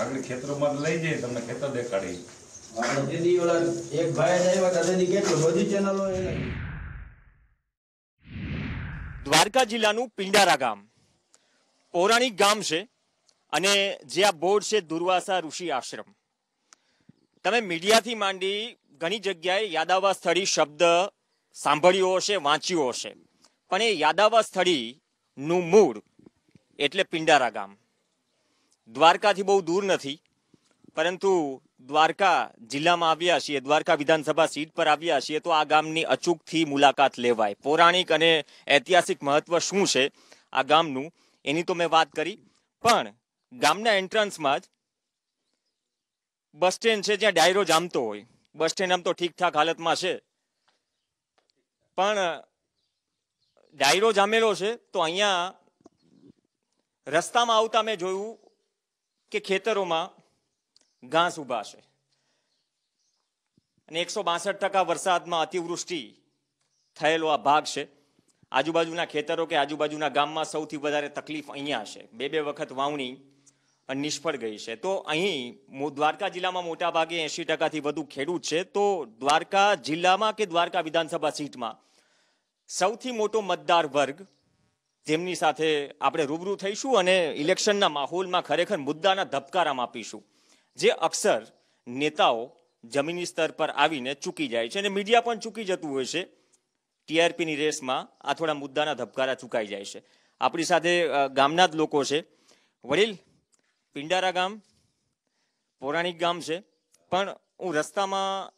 આગળ ખેતરોમાં લઈ જઈએ તમને ખેતર દેખાડી. એક ભાઈ આવ્યા કેટલું બધી ચેનલો દ્વારકા જિલ્લાનું પિંડારા ગામ. પૌરાણિક ગામ છે અને જે આ બોર્ડ છે દુર્વાસા ઋષિ આશ્રમ. તમે મીડિયાથી માંડી ઘણી જગ્યાએ યાદાવા સ્થળી શબ્દ સાંભળ્યો હશે વાંચ્યો હશે. પણ એ યાદાવા સ્થળીનું મૂળ એટલે પિંડારા ગામ. દ્વારકાથી બહુ દૂર નથી, પરંતુ દ્વારકા જિલ્લામાં આવ્યા છીએ, દ્વારકા વિધાનસભા સીટ પર આવ્યા છીએ, તો આ ગામની અચૂકથી મુલાકાત લેવાય. પૌરાણિક અને ઐતિહાસિક મહત્વ શું છે આ ગામનું, એની તો મેં વાત કરી, પણ ગામના એન્ટ્રન્સમાં જ બસ સ્ટેન્ડ છે જ્યાં ડાયરો જામતો હોય. બસ સ્ટેન્ડ આમ તો ઠીકઠાક હાલતમાં છે. પણ ડાયરો જામેલો છે, તો અહીંયા રસ્તામાં આવતા મેં જોયું કે ખેતરોમાં ઘાસ ઊભા છે. અને એકસો બાસઠ ટકા વરસાદમાં અતિવૃષ્ટિ થયેલો આ ભાગ છે. આજુબાજુના ખેતરો કે આજુબાજુના ગામમાં સૌથી વધારે તકલીફ અહીંયા છે. બે બે વખત વાવણી નિષ્ફળ ગઈ છે. તો અહીં દ્વારકા જિલ્લામાં મોટા ભાગે એંશી ટકાથી વધુ ખેડૂત છે. તો દ્વારકા જિલ્લામાં કે દ્વારકા વિધાનસભા સીટમાં સૌથી મોટો મતદાર વર્ગ જેમની સાથે આપણે રૂબરૂ થઈશું અને ઇલેક્શનના માહોલમાં ખરેખર મુદ્દાના ધબકારામાં આપીશું. જે અક્ષર નેતાઓ જમીની સ્તર પર આવીને ચૂકી જાય છે અને મીડિયા પણ ચૂકી જતું હોય છે. ટીઆરપીની રેસમાં આ થોડા મુદ્દાના ધબકારા ચૂકાઈ જાય છે. આપણી સાથે ગામના જ લોકો છે. વડીલ, પિંડારા ગામ, પૌરાણિક ગામ છે. પણ હું રસ્તામાં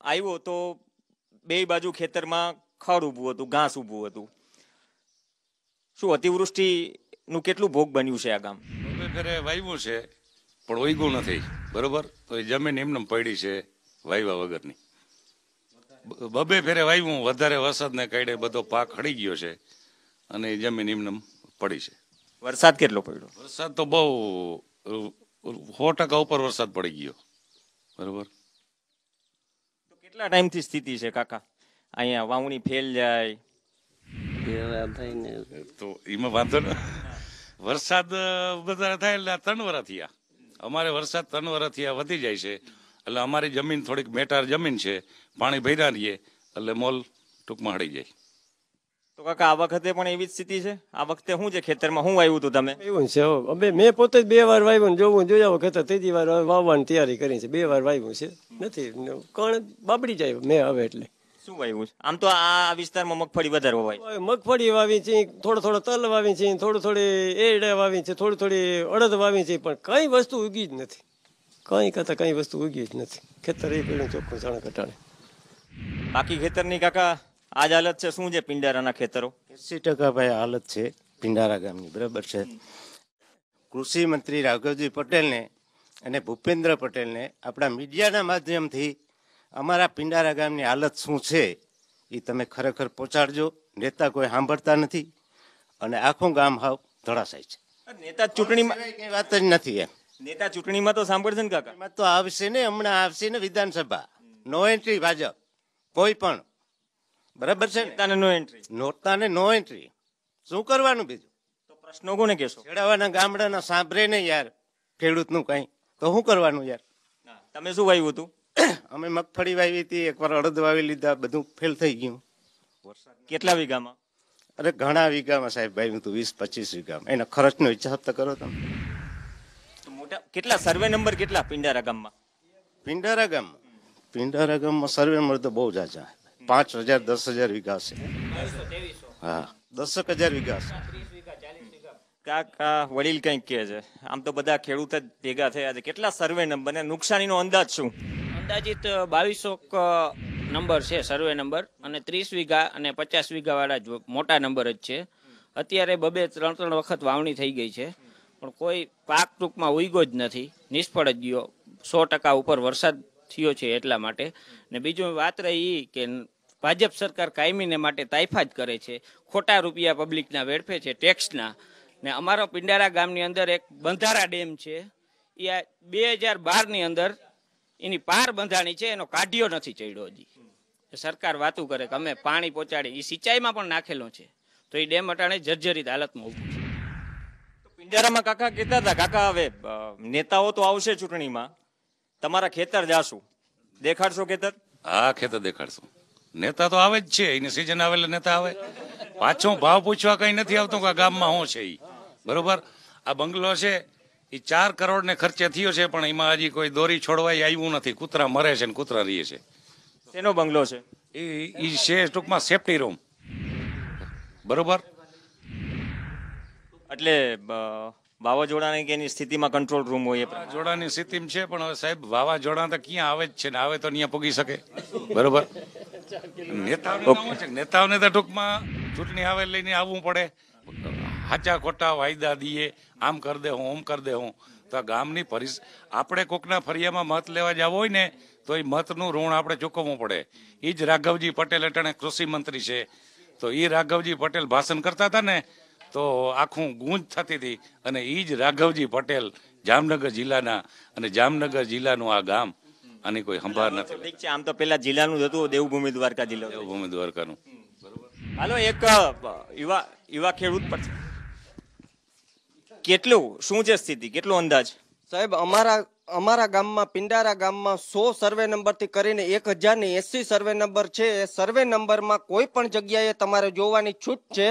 આવ્યો તો બે બાજુ ખેતરમાં ખડ ઊભું હતું, ઘાસ ઊભું હતું. શું અતિવૃષ્ટિનું કેટલું ભોગ બન્યું છે આ ગામ? ફેરે વાવ્યું છે પણ ઓઈગું નથી બરોબર? તો એ જમીન એમને પડી છે વાવ્યા વગરની. બબે ફેરે વાવ્યું વધારે વરસાદને કારણે બધો પાક હળી ગયો છે અને એ જમીન એમને પડી છે. વરસાદ કેટલો પડ્યો? વરસાદ તો બહુ સો ટકા ઉપર વરસાદ પડી ગયો બરોબર? તો કેટલા ટાઈમથી સ્થિતિ છે કાકા? અહીંયા વાવણી ફેલ જાય તો એમાં વાંધો ને વરસાદ વધારે થાય એટલે આ ત્રણ વરા થયા. અમારે વરસાદ ત્રણ વરા થયા વધી જાય છે. એટલે અમારી જમીન થોડીક મેટાર જમીન છે. પાણી ભર્યા રહીએ એટલે મોલ ટૂંકમાં હળી જાય. તો કાકા આ વખતે પણ એવી જ સ્થિતિ છે? આ વખતે શું છે ખેતરમાં? શું આવ્યું હતું તમે? એવું છે. હો. અમે મેં પોતે જ બે વાર વાવ્યું ને જોવું જોયા વખત ત્રીજી વાર વાવવાની તૈયારી કરી છે. બે વાર વાવ્યું છે. નથી કણ બાબડી જાય મેં હવે એટલે. શું વાવ્યું છે? આમ તો આ વિસ્તારમાં મગફળી વધારે હોય હવે મગફળી વાવી છે થોડો થોડો તલ વાવી છે થોડો થોડી એડે વાવી છે થોડી થોડી અડદ વાવી છે પણ કઈ વસ્તુ ઉગી જ નથી. કઈ કરતા કઈ વસ્તુ ઉગી જ નથી. ખેતર એ પેલું ચોખ્ખું ચણા કટાણે. બાકી ખેતરની કાકા આ હાલત છે. શું છે પિંડારાના ખેતરો? એસી ટકા ભાઈ હાલત છે પિંડારા ગામની બરાબર છે. કૃષિ મંત્રી રાઘવજી પટેલને અને ભૂપેન્દ્ર પટેલને આપણા મીડિયાના માધ્યમથી અમારા પિંડારા ગામની હાલત શું છે એ તમે ખરેખર પહોંચાડજો. નેતા કોઈ સાંભળતા નથી અને આખું ગામ હાવ ધડાશાય છે. નેતા ચૂંટણીમાં કંઈ વાત જ નથી એમ. નેતા ચૂંટણીમાં તો સાંભળશે ને કાકા? તો આવશે ને હમણાં આવશે ને વિધાનસભા. No entry Bhajap. કોઈ પણ. બરાબર છે નેતાને નો એન્ટ્રી નોતાને નો એન્ટ્રી શું કરવાનું બીજું? તો પ્રશ્નો કોને કહેશો? ખેડાવાના ગામડાના સાંભળે ને યાર ખેડૂતનું કઈ. તો શું કરવાનું યાર? તમે શું વાવ્યું હતું? અમે મગફળી વાવી હતી એકવાર અડદ વાવી લીધા બધું ફેલ થઈ ગયું. કેટલા વીઘામાં? અરે ઘણા વીઘામાં સાહેબ ભાઈ તું વીસ પચીસ વીઘામાં. એના ખર્ચનો હિસાબ તો કરો તમે. મોટા કેટલા સર્વે નંબર કેટલા પિંડારા ગામમાં? પિંડારા ગામમાં? પિંડારા ગામમાં સર્વે નંબર તો બહુ જાજા પાંચ હજાર દસ હજાર વીઘા છે. હા. દસક હજાર વીઘા છે. કાકા વડીલ કંઈક કહે છે. આમ તો બધા ખેડૂત જ ભેગા થયા છે. કેટલા સર્વે નંબર ને? નુકસાનીનો અંદાજ શું? અંદાજિત બાવીસો નંબર છે સર્વે નંબર અને ત્રીસ વીઘા અને પચાસ વીઘા વાળા જ મોટા નંબર જ છે. અત્યારે બબે ત્રણ ત્રણ વખત વાવણી થઈ ગઈ છે. પણ કોઈ પાક ટૂંકમાં ઉઈગો જ નથી. નિષ્ફળ જ ગયો. સો ટકા ઉપર વરસાદ થયો છે એટલા માટે. ને બીજું વાત રહી કે ભાજપ સરકાર કાયમીને માટે તાઇફા જ કરે છે. ખોટા રૂપિયા પબ્લિકના વેડફે છે ટેક્સના ને અમારો પિંડારા ગામની અંદર એક બંધારા ડેમ છે. એ બે હજાર બારની અંદર એની પાર બંધાણી છે એનો કાઢ્યો નથી ચડ્યો હજી સરકાર વાતું કરે કે અમે પાણી પહોંચાડી એ સિંચાઈમાં પણ નાખેલો છે. તો એ ડેમ અટાણે જર્જરિત હાલતમાં ઊભું છે. પિંજારામાં કાકા કહેતા હતા કાકા હવે નેતાઓ તો આવશે ચૂંટણીમાં. તમારા ખેતર જાશું. દેખાડશો ખેતર? હા ખેતર દેખાડશું. નેતા તો આવે જ છે. એની સિઝન આવે એટલે નેતા આવે. પાછો ભાવ પૂછવા કઈ નથી આવતો કે આ ગામમાં શું છે એ બરોબર? આ બંગલો છે એ ચાર કરોડ ને ખર્ચે થયો છે પણ એમાં હજી કોઈ દોરી છોડવાય આવ્યું નથી. કૂતરા મરે છે ને કૂતરા રહીએ છે. તેનો બંગલો છે? એ એ છે ટૂંકમાં સેફટી રૂમ. બરોબર? એટલે વાવાઝોડાની કે એની સ્થિતિમાં કંટ્રોલ રૂમ હોય. વાવાઝોડાની સ્થિતિમાં છે પણ હવે સાહેબ વાવાઝોડા તો ક્યાં આવે જ છે ને આવે તો અહીંયા પૂગી શકે. બરોબર? નેતાઓને નેતાઓને તો ટૂંકમાં ચૂંટણી આવે લઈને આવવું પડે. હાચા ખોટા વાયદા દઈએ આમ કર દે હું ઓમ કર દે હું. તો આ ગામની પરિસ આપણે કોકના ફરિયામાં મત લેવા જવો હોય ને તો એ મતનું ઋણ આપણે ચૂકવવું પડે. એ જ રાઘવજી પટેલ અટાણે કૃષિ મંત્રી છે. તો એ રાઘવજી પટેલ ભાષણ કરતા હતા ને તો આખું ગુંજ થતી હતી. અને એ જ રાઘવજી પટેલ જામનગર જિલ્લાના અને જામનગર જિલ્લાનું આ ગામ આની કોઈ સંભાર નથી. ઠીક છે. આમ તો પેલા જિલ્લાનું હતું દેવભૂમિ દ્વારકા જિલ્લો દેવભૂમિ દ્વારકાનું. હાલો એક યુવા યુવા ખેડૂત પર કેટલું? શું છે સ્થિતિ? કેટલો અંદાજ? સાહેબ, અમારા અમારા ગામમાં, પિંડારા ગામમાં સો સર્વે નંબરથી કરીને એક હજારની એસી સર્વે નંબર છે. એ સર્વે નંબરમાં કોઈ પણ જગ્યાએ તમારે જોવાની છૂટ છે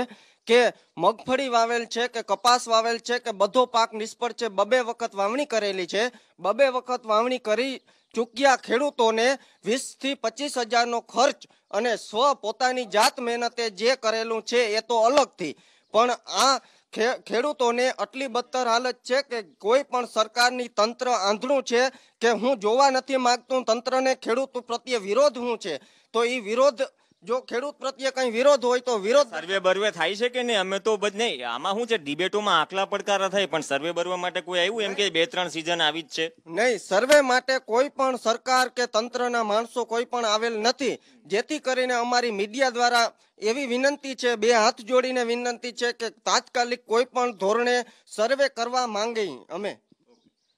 કે મગફળી વાવેલ છે કે કપાસ વાવેલ છે કે બધો પાક નિષ્ફળ છે? બબે વખત વાવણી કરેલી છે. બબે વખત વાવણી કરી ચૂક્યા ખેડૂતોને વીસથી પચીસ હજારનો ખર્ચ અને સ્વ પોતાની જાત મહેનતે જે કરેલું છે એ તો અલગથી. પણ આ ખેડૂતોને આટલી બદતર હાલત છે કે કોઈ પણ સરકારની તંત્ર આંધળું છે કે હું જોવા નથી માગતું, તંત્રને ખેડૂત પ્રત્યે વિરોધ શું છે? તો એ વિરોધ જો ખેડૂત પ્રત્યે કઈ વિરોધ હોય તો વિરોધ સર્વે બર્વે થાય છે કે નહીં? અમે તો નહીં આમાં શું છે? ડિબેટોમાં આકલા પડકારા થાય પણ સર્વે બર્વે માટે કોઈ આવ્યું એમ કે બે ત્રણ સિઝન આવી જ છે? નહીં સર્વે માટે કોઈ પણ સરકાર કે તંત્રના માણસો કોઈ પણ આવેલ નથી. જેથી કરીને અમારી મીડિયા દ્વારા એવી વિનંતી છે બે હાથ જોડીને વિનંતી છે કે તાત્કાલિક કોઈ પણ ધોરણે સર્વે કરવા માંગી અમે.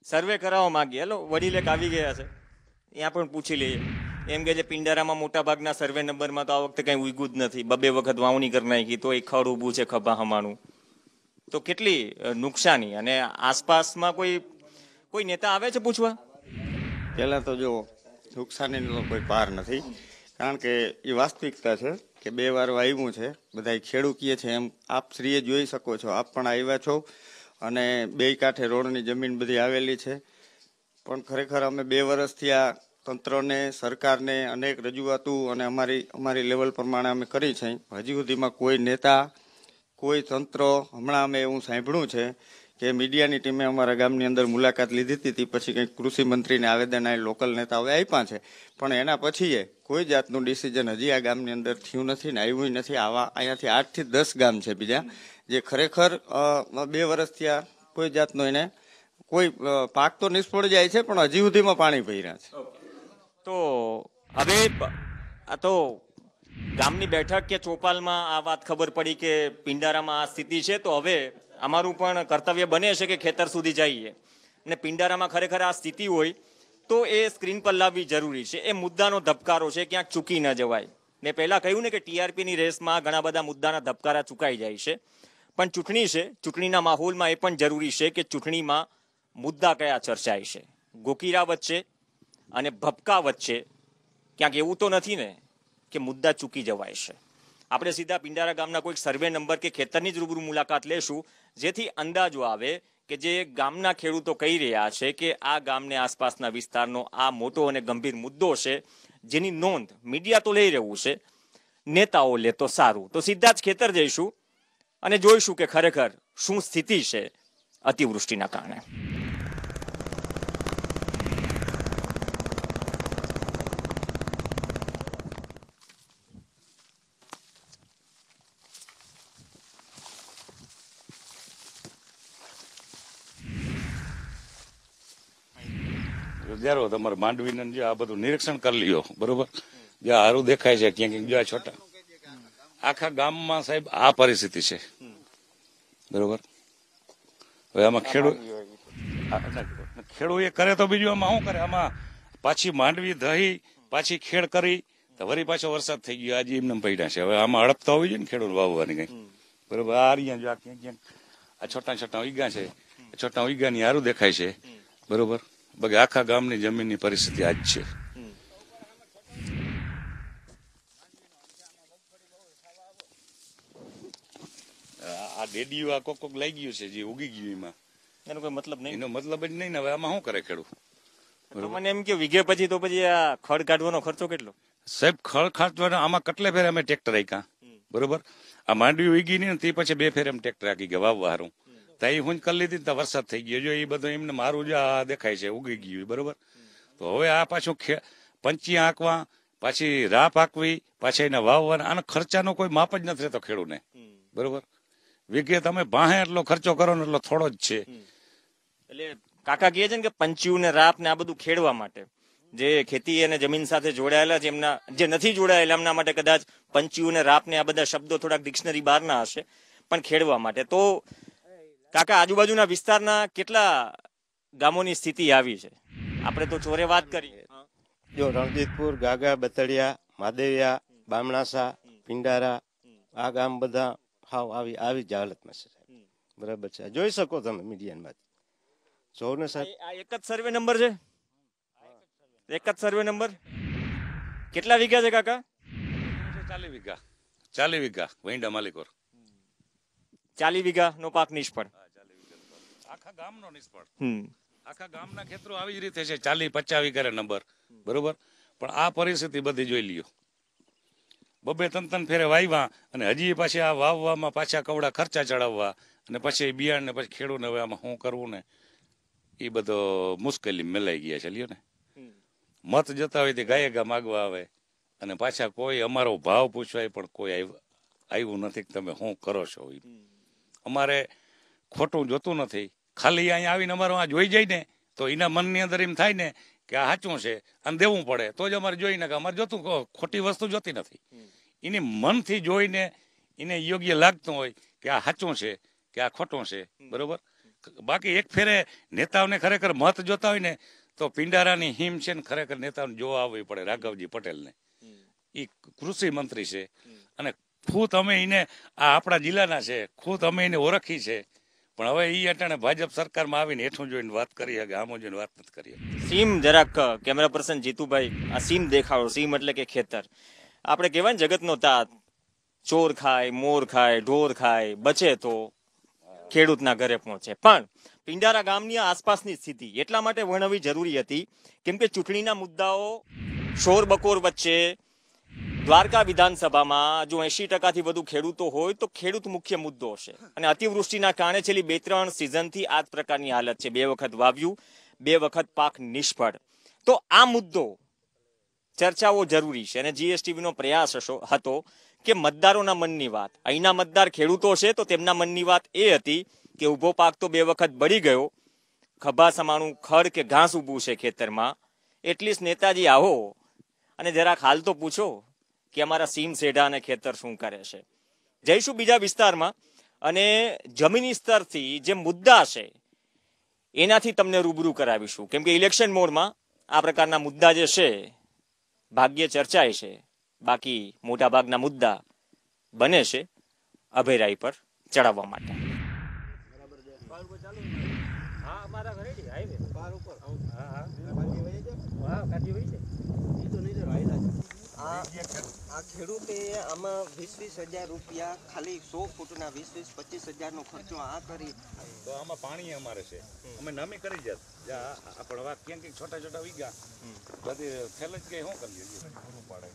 સર્વે કરાવવા માંગીએ. હેલો વડીલ આવી ગયા છે. ત્યાં પણ પૂછી લઈએ. એમ કે જે પિંડારામાં મોટા ભાગના સર્વે નંબરમાં તો આ વખતે કઈ ઉગ્યું જ નથી. બબે વખત વાવણી કરી નાખી, તો એ ખડ ઊભું છે ખભા હમાણું. તો કેટલી નુકસાની? અને આસપાસમાં કોઈ કોઈ નેતા આવે છે પૂછવા? પહેલાં તો જો, નુકસાનીનો કોઈ પાર નથી. કારણ કે એ વાસ્તવિકતા છે કે બે વાર વાવ્યું છે બધા ખેડૂકીય છે એમ આપ શ્રીએ જોઈ શકો છો. આપ પણ આવ્યા છો અને બે કાંઠે રોડની જમીન બધી આવેલી છે. પણ ખરેખર અમે બે વર્ષથી આ તંત્રને, સરકારને અનેક રજૂઆતો અને અમારી અમારી લેવલ પ્રમાણે અમે કરી છે. હજી સુધીમાં કોઈ નેતા, કોઈ તંત્ર, હમણાં અમે એવું સાંભળ્યું છે કે મીડિયાની ટીમે અમારા ગામની અંદર મુલાકાત લીધી હતી પછી કંઈક કૃષિ મંત્રીને આવેદન આ લોકલ નેતાઓએ આપ્યા છે. પણ એના પછી એ કોઈ જાતનું ડિસિઝન હજી આ ગામની અંદર થયું નથી ને આવ્યું નથી. આવા અહીંયાથી આઠથી દસ ગામ છે બીજા, જે ખરેખર બે વર્ષથી આ કોઈ જાતનો એને કોઈ પાક તો નિષ્ફળ જાય છે, પણ હજી સુધીમાં પાણી ભર્યા છે. તો હવે આ તો ગામની બેઠક કે ચોપાલમાં આ વાત ખબર પડી કે પિંડારામાં આ સ્થિતિ છે, તો હવે અમારું પણ કર્તવ્ય બને છે કે ખેતર સુધી જઈએ. અને પિંડારામાં ખરેખર આ સ્થિતિ હોય, તો એ સ્ક્રીન પર લાવવી જરૂરી છે. એ મુદ્દાનો ધબકારો છે, ક્યાંક ચૂકી ન જવાય. મેં પહેલાં કહ્યું ને કે ટીઆરપીની રેસમાં ઘણા બધા મુદ્દાના ધબકારા ચૂકાઈ જાય છે. પણ ચૂંટણી છે, ચૂંટણીના માહોલમાં એ પણ જરૂરી છે કે ચૂંટણીમાં મુદ્દા કયા ચર્ચાય છે. ગોકીરા વચ્ચે અને ભપકા વચ્ચે ક્યાંક એવું તો નથી ને કે મુદ્દા ચૂકી જવાય છે. આપણે સીધા પિંડારા ગામના કોઈક સર્વે નંબર કે ખેતરની જ રૂબરૂ મુલાકાત લેશું, જેથી અંદાજો આવે કે જે ગામના ખેડૂતો કહી રહ્યા છે કે આ ગામને આસપાસના વિસ્તારનો આ મોટો અને ગંભીર મુદ્દો છે, જેની નોંધ મીડિયા તો લઈ રહ્યું છે, નેતાઓ લે તો સારું. તો સીધા જ ખેતર જઈશું અને જોઈશું કે ખરેખર શું સ્થિતિ છે અતિવૃષ્ટિના કારણે. જ્યારે તમારે માંડવીને જે આ બધું નિરીક્ષણ કરી લ્યો બરોબર? જે હારું દેખાય છે ક્યાંક ક્યાંક જો છોટા. આખા ગામમાં સાહેબ આ પરિસ્થિતિ છે. બરોબર? હવે આમાં ખેડૂત ખેડૂત એ કરે તો બીજું આમાં શું કરે? આમાં પાછી માંડવી દહી પાછી ખેડ કરી તો વળી પાછો વરસાદ થઈ ગયો. આજે એમને પડ્યા છે. હવે આમાં હડપતા હોવી જોઈએ ને ખેડૂત વાવવાની કઈ. બરોબર? આ રહ્યા જો આ ક્યાંક ક્યાંક આ છોટા છોટા વીઘા છે. છોટા છોટા ની હારું દેખાય છે. બરોબર? બાકી આખા ગામની જમીનની પરિસ્થિતિ આજ છે. આ ડેડીયું આ કોક કોક લઈ ગયું છે જે ઉગી ગયું એમાં. એનો કોઈ મતલબ નહીં? એનો મતલબ જ નહીં ને હવે આમાં શું કરે ખેડૂત? મને એમ કે વીઘે પછી તો પછી આ ખડ કાઢવાનો ખર્ચો કેટલો? સાહેબ ખળ ખાતવાનો આમાં કેટલે ફેર અમે ટ્રેક્ટર આક્યા બરોબર? આ માંડવી ઉગી નહીં ને તે પછી બે ફેર એમ ટ્રેક્ટર આકી ગયા વાવવા હારું. તો એ હું કરી લીધી તો વરસાદ થઈ ગયો. જો એ બધું એમને મારું જ દેખાય છે, ઉગી ગયું બરોબર? તો હવે આ પાછું પંચી આંકવા, પાછી રાહ પાકવી પાછી એને વાવવાના. આનો ખર્ચાનો કોઈ માપ જ નથી રહેતો ખેડૂને. બરોબર? વીઘે તમે ભાહે એટલો ખર્ચો કરો ને એટલો થોડો જ છે. એટલે કાકા કહે છે ને કે પંચ્યું ને રાપ ને આ બધું ખેડવા માટે. જે ખેતી અને જમીન સાથે જોડાયેલા છે, એમના, જે નથી જોડાયેલા, એમના માટે કદાચ પંચ્યું ને રાપ ને આ બધા શબ્દો થોડાક ડિક્શનરી બહારના હશે, પણ ખેડવા માટે. તો કાકા આજુબાજુના વિસ્તારના કેટલા ગામોની સ્થિતિ આવી છે? આપણે તો ચોરે વાત કરી. જો રણજીતપુર ગાગા બતડિયા માદેવિયા બામણાસા પિંડારા આ ગામ બધા હાવ આવી આવી જ હાલતમાં છે બરાબર છે. જોઈ શકો તમે મીડિયામાં જો ને સાહેબ. આ એક જ સર્વે નંબર છે? એક જ સર્વે નંબર? કેટલા વીઘા છે કાકા? ચાલી વીઘા. ચાલી વીઘા. વૈંડા માલિકોર. ચાલી વીઘા નો પાક નિષ્ફળ. આખા ગામનો નિષ્ફળ. આખા ગામના ખેતરો આવી જ રીતે છે ચાલી પચાવી કરે નંબર. બરોબર? પણ આ પરિસ્થિતિ બધી જોઈ લ્યો. બબે તન તન ફેરે વાવ્યા અને હજી પાછી આ વાવવામાં પાછા કવડા ખર્ચા ચડાવવા અને પછી બિયાણ ને પછી ખેડૂને હવે આમાં શું કરવું ને એ બધો મુશ્કેલી મેલાઈ ગયા છે લ્યો ને. મત જતા હોય તે ગાયે ગા માગવા આવે અને પાછા કોઈ અમારો ભાવ પૂછવાય પણ કોઈ આવ- આવ્યું નથી કે તમે શું કરો છો અમારે ખોટું જોતું નથી. ખાલી અહીંયા આવીને અમારું આ જોઈ જાય ને તો એના મનની અંદર એમ થાય ને કે આ સાચું છે અને દેવું પડે. તો જ અમારે જોઈને કે અમારે જોતું ખોટી વસ્તુ જોતી નથી. એની મનથી જોઈને એને યોગ્ય લાગતું હોય કે આ સાચું છે કે આ ખોટું છે. બરોબર? બાકી એક ફેરે નેતાઓને ખરેખર મત જોતા હોય ને તો પિંડારાની હિમ છે ને ખરેખર નેતાઓને જોવા આવવી પડે રાઘવજી પટેલને. એ કૃષિ મંત્રી છે. અને ખુદ અમે એને આ આપણા જિલ્લાના છે ખુદ અમે એને ઓળખી છે. પણ હવે એ અટાણે ભાજપ સરકારમાં આવીને હેઠું જોઈને વાત કરી શકે, આમો જોઈને વાત નથી કરી સીમ જરાક કેમેરા પર્સન જીતુભાઈ, આ સીમ દેખાડો, સીમ એટલે કે ખેતર. આપણે કહેવાય ને જગતનો તાત, ચોર ખાય, મોર ખાય, ઢોર ખાય, બચે તો ખેડૂતના ઘરે પહોંચે. પણ પિંડારા ગામની આસપાસની સ્થિતિ એટલા માટે વર્ણવવી જરૂરી હતી, કેમ કે ચૂંટણીના મુદ્દાઓ શોર બકોર વચ્ચે દ્વારકા વિધાનસભામાં જો એસી ટકાથી વધુ ખેડૂતો હોય તો ખેડૂત મુખ્ય મુદ્દો છે. અને અતિવૃષ્ટિના કારણે છેલ્લી બે ત્રણ સિઝનથી આ પ્રકારની હાલત છે. બે વખત વાવ્યું, બે વખત પાક નિષ્ફળ. તો આ મુદ્દો ચર્ચાઓ જરૂરી છે. અને જીએસટીવીનો પ્રયાસ હશો- હતો કે મતદારોના મનની વાત. અહીંના મતદાર ખેડૂતો છે તો તેમના મનની વાત એ હતી કે ઊભો પાક તો બે વખત બળી ગયો. ખભા સમાણું ખડ કે ઘાસ ઊભું છે ખેતરમાં. એટલીસ્ટ નેતાજી આવો અને જરાક હાલ તો પૂછો. કે અમારા સીમ સેઢા અને ખેતર શું કરે છે. જઈશું બીજા વિસ્તારમાં અને જમીની સ્તરથી જે મુદ્દા છે એનાથી તમને રૂબરૂ કરાવીશું. કેમ કે ઇલેક્શન મોડમાં આ પ્રકારના મુદ્દા જે છે ભાગ્ય ચર્ચાય છે. બાકી મોટા ભાગના મુદ્દા બને છે અભયરાય પર ચડાવવા માટે. આ ખેડૂતે આમાં વીસ વીસ હજાર રૂપિયા ખાલી સો ફૂટના વીસ વીસ પચીસ હજારનો ખર્ચો આ કરી. તો આમાં પાણી અમારે છે. અમે નમી કરી જાત. આપણે વાત ક્યાં ક્યાંક ક્યાંક છોટા છોટા વીગા બધી ફેલ જ ગઈ શું કરીએ? પૂરું પાડે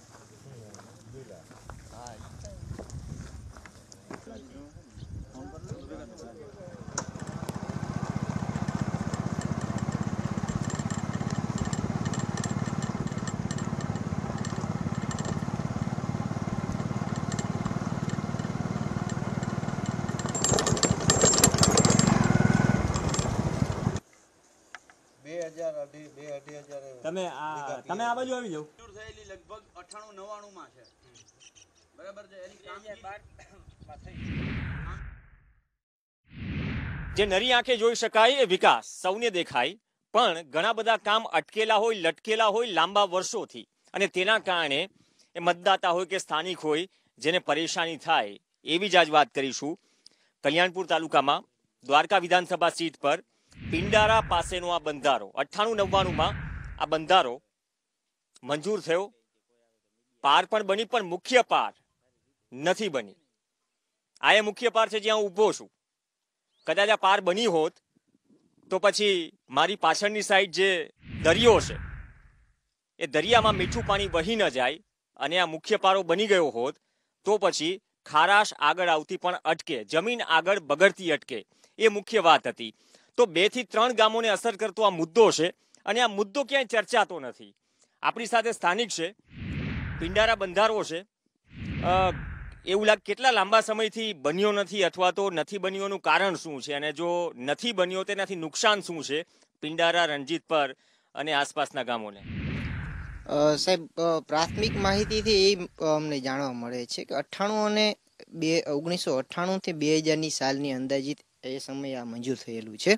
બે હજાર અઢી બે અઢી હજાર તમે આ તમે આ બાજુ આવી જાઓ. થયેલી લગભગ અઠાણું નવ્વાણું માં છે. બરાબર છે? એની જે નરી આંખે જોઈ શકાય એ વિકાસ સૌને દેખાય પણ ઘણા બધા કામ અટકેલા હોય લટકેલા હોય લાંબા વર્ષોથી. અને તેના કારણે એ મતદાતા હોય કે સ્થાનિક હોય જેને પરેશાની થાય એવી જ આજ વાત કરીશું. કલ્યાણપુર તાલુકામાં દ્વારકા વિધાનસભા સીટ પર પિંડારા પાસેનો આ બંધારો અઠ્ઠાણું નવ્વાણુંમાં આ બંધારો મંજૂર થયો. પાર પણ બની, પણ મુખ્ય પાર નથી બની. આ એ મુખ્ય પાર છે જ્યાં હું ઊભો છું. કદાચ આ પાર બની હોત, તો પછી મારી પાછળની સાઈડ જે દરિયો છે, એ દરિયામાં મીઠું પાણી વહી ન જાય અને આ મુખ્ય પારો બની ગયો હોત, તો પછી ખારાશ આગળ આવતી પણ અટકે, જમીન આગળ બગડતી અટકે, એ મુખ્ય વાત હતી. તો બેથી ત્રણ ગામોને અસર કરતો આ મુદ્દો છે. અને આ મુદ્દો ક્યાંય ચર્ચાતો નથી. આપણી સાથે સ્થાનિક છે પિંડારા બંધારો છે. એવું લાગ, કેટલા લાંબા સમયથી બન્યો નથી અથવા તો નથી બન્યોનું કારણ શું છે? અને જો નથી બન્યો તેનાથી નુકસાન શું છે પિંડારા રણજીત પર અને આસપાસના ગામોને? સાહેબ પ્રાથમિક માહિતીથી એ અમને જાણવા મળે છે કે અઠ્ઠાણું અને બે, ઓગણીસો અઠ્ઠાણુંથી બે હજારની સાલની અંદાજિત એ સમયે આ મંજૂર થયેલું છે.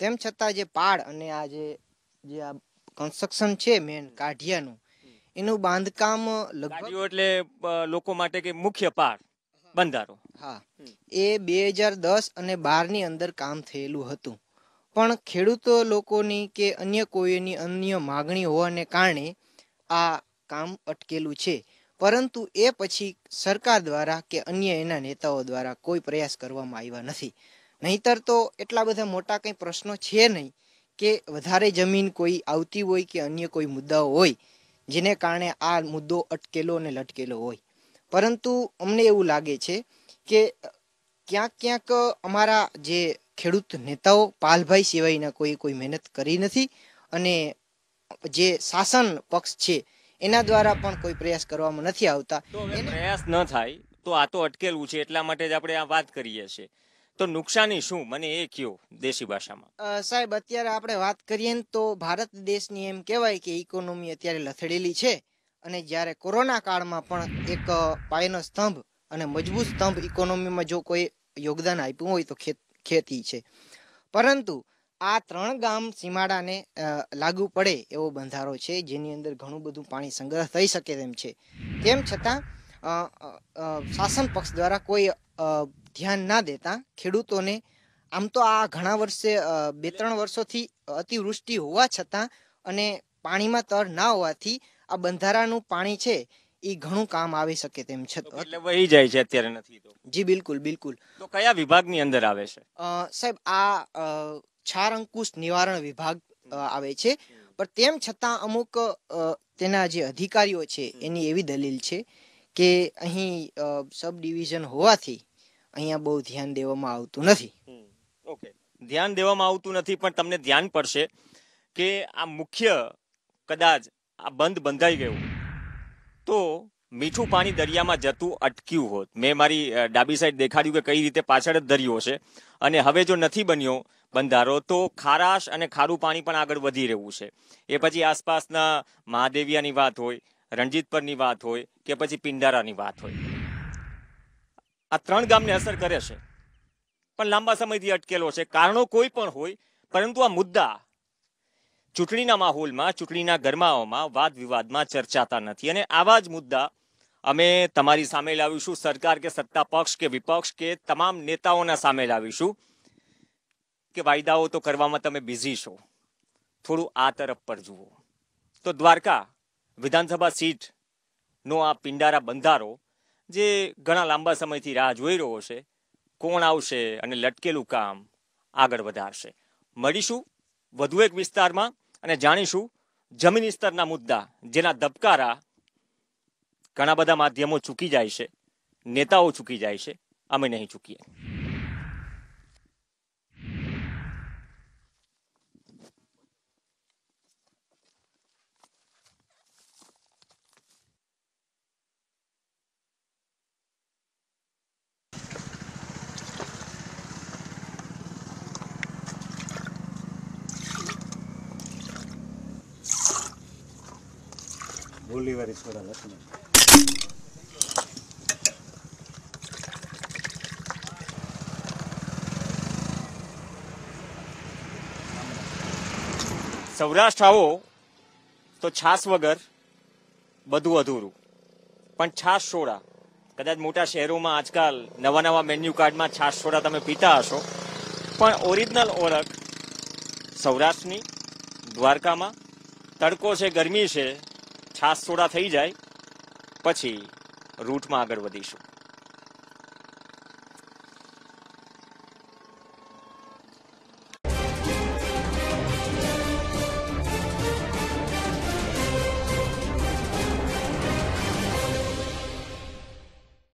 તેમ છતાં જે પાડ અને આ જે જે આ કન્સ્ટ્રક્શન છે મેન કાઢિયાનું એનું બાંધકામ લગભગ એટલે લોકો માટે કે મુખ્ય પાર બંધારો. હા. એ બે હજાર દસ અને બારની અંદર કામ થયેલું હતું. પણ ખેડૂતો લોકોની કે અન્ય કોઈની અન્ય માગણી હોવાને કારણે આ કામ અટકેલું છે. પરંતુ એ પછી સરકાર દ્વારા કે અન્ય એના નેતાઓ દ્વારા કોઈ પ્રયાસ કરવામાં આવ્યા નથી. નહીતર તો એટલા બધા મોટા કંઈ પ્રશ્નો છે નહીં. કે વધારે જમીન કોઈ આવતી હોય કે અન્ય કોઈ મુદ્દાઓ હોય, જેને કારણે આ મુદ્દો અટકેલો અને લટકેલો હોય. પરંતુ અમને એવું લાગે છે કે ક્યાંક ક્યાંક અમારા જે ખેડૂત નેતાઓ પાલભાઈ સિવાયના કોઈ કોઈ મહેનત કરી નથી અને જે શાસન પક્ષ છે, એના દ્વારા પણ કોઈ પ્રયાસ કરવામાં નથી આવતા. પ્રયાસ ન થાય, તો આ તો અટકેલું છે, એટલા માટે જ આપણે આ વાત કરીએ છીએ. તો નુકસાની શું? મને એ કયો દેશી ભાષામાં. સાહેબ, અત્યારે આપણે વાત કરીએ તો ભારત દેશની એમ કહેવાય કે ઇકોનોમી અત્યારે લથડેલી છે અને જ્યારે કોરોના કાળમાં પણ એક પાયનો સ્તંભ અને મજબૂત સ્તંભ ઇકોનોમીમાં જો કોઈ યોગદાન આપ્યું હોય તો ખેત છે. પરંતુ આ ત્રણ ગામ સીમાડાને લાગુ પડે એવો બંધારો છે, જેની અંદર ઘણું બધું પાણી સંગ્રહ થઈ શકે તેમ છે. તેમ છતાં શાસન પક્ષ દ્વારા કોઈ ધ્યાન ના દેતા ખેડૂતોને આમ તો આ ઘણા વર્ષે બે ત્રણ વર્ષોથી અતિવૃષ્ટિ હોવા છતાં અને પાણીમાં તર ના હોવાથી આ બંધારાનું પાણી છે એ ઘણું કામ આવી શકે તેમ છે એટલે વહી જાય છે અત્યારે નથી તો? જી બિલકુલ બિલકુલ. તો કયા વિભાગની અંદર આવે છે? સાહેબ આ છાર ક્ષાર અંકુશ નિવારણ વિભાગ આવે છે. પણ તેમ છતાં અમુક તેના જે અધિકારીઓ છે એની એવી દલીલ છે કે અહીં સબ ડિવિઝન હોવાથી અહીંયા બહુ ધ્યાન દેવામાં આવતું નથી. ઓકે ધ્યાન દેવામાં આવતું નથી, પણ તમને ધ્યાન પડશે કે આ મુખ્ય કદાચ આ બંધ બંધાઈ ગયું. તો મીઠું પાણી દરિયામાં જતું અટક્યું હોત. મેં મારી ડાબી સાઈડ દેખાડ્યું કે કઈ રીતે પાછળ જ દરિયો છે અને હવે જો નથી બન્યો બંધારો, તો ખારાશ અને ખારું પાણી પણ આગળ વધી રહ્યું છે. એ પછી આસપાસના મહાદેવિયાની વાત હોય રણજીત પરની વાત હોય, કે પછી પિંડારાની વાત હોય. આ ત્રણ ગામને અસર કરે છે. પણ લાંબા સમયથી અટકેલો છે. કારણો કોઈ પણ હોય, પરંતુ આ મુદ્દા ચૂંટણીના માહોલમાં, ચૂંટણીના ગરમાઓમાં વાદ વિવાદમાં ચર્ચાતા નથી. અને આવા જ મુદ્દા અમે તમારી સામે લાવીશું. સરકાર કે સત્તા પક્ષ કે વિપક્ષ કે તમામ નેતાઓના સામે લાવીશું. કે વાયદાઓ તો કરવામાં તમે બિઝી છો. થોડું આ તરફ પર જુઓ. તો દ્વારકા વિધાનસભા સીટનો આ પિંડારા બંધારો જે ઘણા લાંબા સમયથી રાહ જોઈ રહ્યો છે, કોણ આવશે અને લટકેલું કામ આગળ વધારશે. મળીશું વધુ એક વિસ્તારમાં અને જાણીશું જમીન સ્તરના મુદ્દા જેના ધબકારા ઘણા બધા માધ્યમો ચૂકી જાય છે, નેતાઓ ચૂકી જાય છે, અમે નહીં ચૂકીએ. ભૂલીવાળી સોડા લખી સૌરાષ્ટ્ર આવો તો છાસ વગર બધું અધૂરું. પણ છાસ સોડા, કદાચ મોટા શહેરોમાં આજકાલ નવા નવા મેન્યુ કાર્ડમાં છાસ સોડા તમે પીતા હશો. પણ ઓરિજિનલ ઓળખ સૌરાષ્ટ્રની, દ્વારકામાં, તડકો છે, ગરમી છે છાસ સોડા થઈ જાય પછી રૂટમાં આગળ વધીશું.